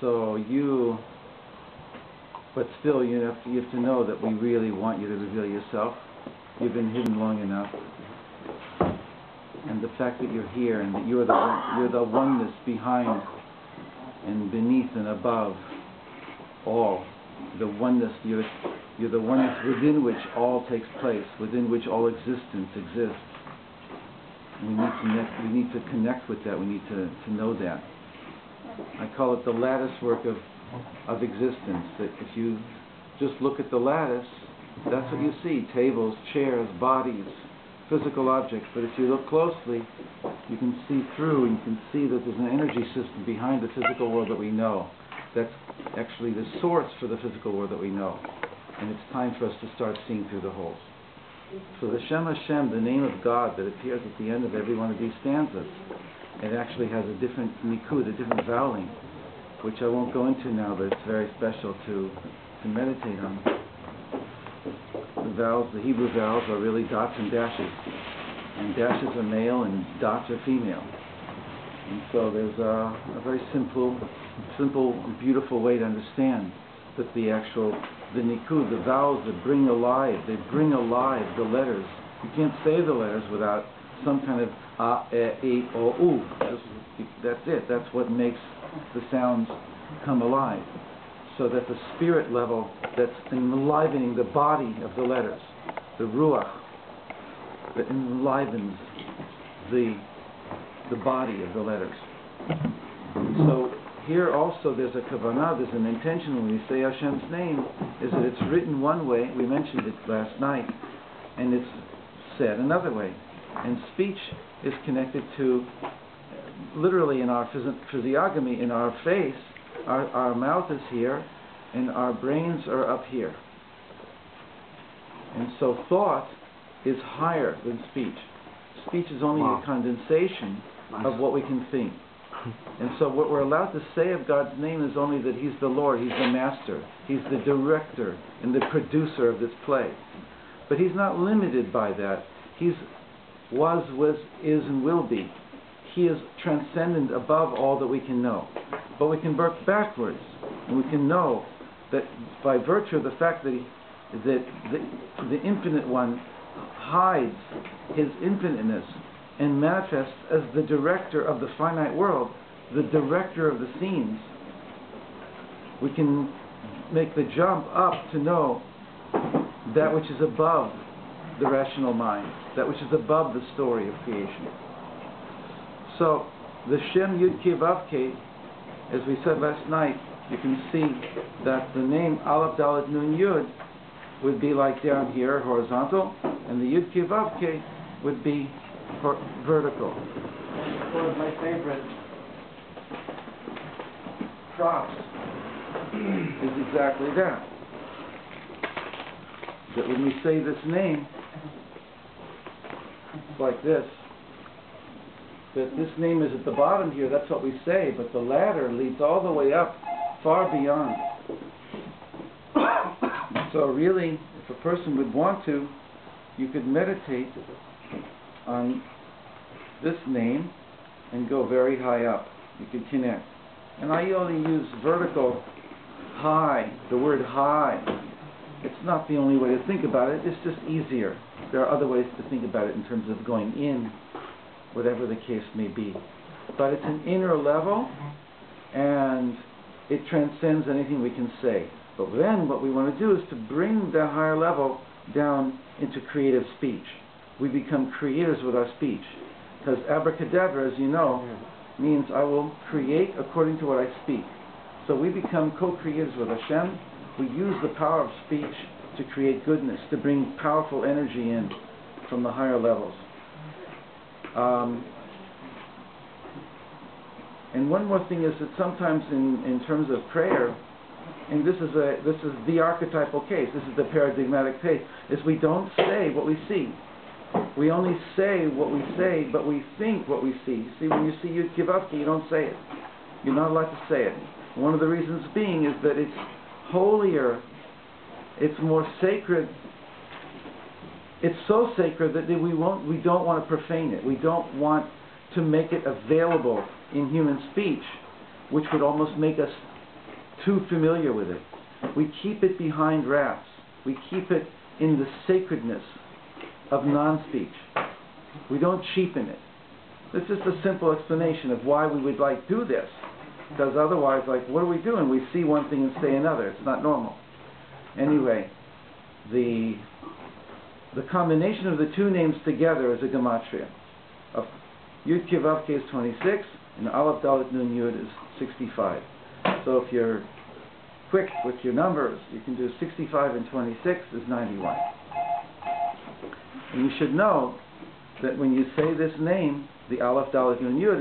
So you, but still, you have to, you have to know that we really want you to reveal yourself. You've been hidden long enough, and the fact that you're here and that you're the one, you're the oneness behind and beneath and above all, the oneness you're you're the oneness within which all takes place, within which all existence exists. We need to connect, we need to connect with that. We need to, to know that. I call it the lattice work of, of existence. That if you just look at the lattice, that's what you mm-hmm. see tables, chairs, bodies, physical objects. But if you look closely, you can see through and you can see that there's an energy system behind the physical world that we know. That's actually the source for the physical world that we know. And it's time for us to start seeing through the holes. So the Shem Hashem, the name of God that appears at the end of every one of these stanzas, it actually has a different nikud, a different vowing, which I won't go into now, but it's very special to, to meditate on. The vowels, the Hebrew vowels are really dots and dashes. And dashes are male and dots are female. And so there's a, a very simple, simple, beautiful way to understand that the actual the nikud, the vowels that bring alive, they bring alive the letters. You can't say the letters without some kind of a, e, e, o, u. That's it. That's what makes the sounds come alive. So that the spirit level that's enlivening the body of the letters, the ruach, that enlivens the the body of the letters. So here also there's a kavanah, there's an intention when we say Hashem's name, is that it's written one way, we mentioned it last night, and it's said another way. And speech is connected to, literally in our physiognomy, in our face, our, our mouth is here, and our brains are up here. And so thought is higher than speech. Speech is only wow. a condensation nice. of what we can think. And so what we're allowed to say of God's name is only that He's the Lord, He's the Master, He's the director and the producer of this play. But He's not limited by that. He's was, was, is, and will be. He is transcendent above all that we can know. But we can work backwards, and we can know that by virtue of the fact that, he, that the, the Infinite One hides His infiniteness and manifests as the director of the finite world, the director of the scenes, we can make the jump up to know that which is above the rational mind, that which is above the story of creation. So, the Shem Yud Ke as we said last night, you can see that the name Aleph Dalet Nun Yud would be like down here, horizontal, and the Yud Ke would be vertical. One of my favorite props is exactly that. That when we say this name, like this, that this name is at the bottom here, that's what we say, but the ladder leads all the way up, far beyond. so really, if a person would want to, you could meditate on this name and go very high up. You can connect. And I only use vertical high, the word high. It's not the only way to think about it, it's just easier. There are other ways to think about it in terms of going in, whatever the case may be. But it's an inner level, and it transcends anything we can say. But then what we want to do is to bring that higher level down into creative speech we become creators with our speech. Because abracadabra, as you know, means I will create according to what I speak. So we become co-creators with Hashem. We use the power of speech to create goodness, to bring powerful energy in from the higher levels. Um, and one more thing is that sometimes in, in terms of prayer, and this is a this is the archetypal case, this is the paradigmatic case, is we don't say what we see. We only say what we say, but we think what we see. See, when you see Yud Ke Vav Ke, you don't say it. You're not allowed to say it. One of the reasons being is that it's holier, it's more sacred. It's so sacred that we won't, we don't want to profane it. We don't want to make it available in human speech, which would almost make us too familiar with it. We keep it behind wraps. We keep it in the sacredness of non-speech. We don't cheapen it. This is a simple explanation of why we would like do this. Because otherwise, like, what are we doing? We see one thing and say another. It's not normal. Anyway, the the combination of the two names together is a gematria. Of Yud Ke Vav is 26, and Aleph Dalet Nun Yud is 65. So if you're quick with your numbers, you can do 65 and 26 is 91. And you should know that when you say this name, the Aleph Dalet Nun Yud,